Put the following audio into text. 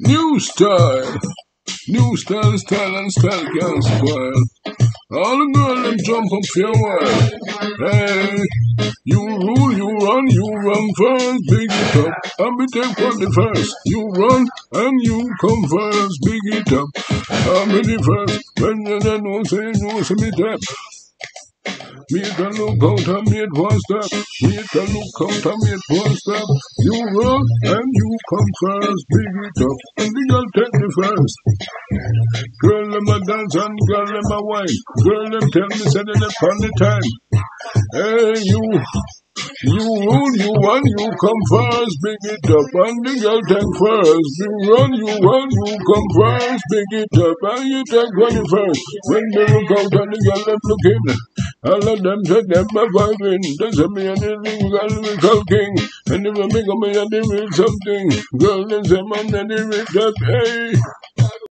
New style. New style, style and style can spoil. All the girls them jump up your way. Hey, you rule, you run, you run first, big it up. And be take for the first. You run and you come first, big it up. I'm the first. When you know say no, say me tap. Me a look out and me it one step. Me a look out and me it one step. You run and you come first, big it up. And the girl take the first. Girl them a dance and girl them a wine. Girl them tell me say they upon the time. Hey you, you rule, you run, you come first, big it up. And the girl take first. You run, you run, you come first, big it up. And you take one first. When they look out and the girl them looking. All of them said them a vibing. Doesn't mean anything, girl we talking. And if I make a and they read something. Girl, they say man they read that, hey.